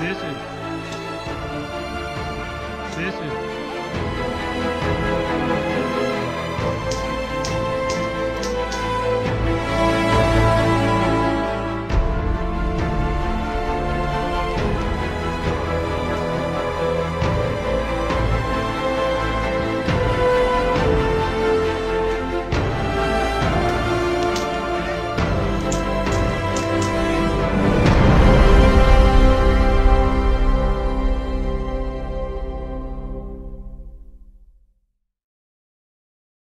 this is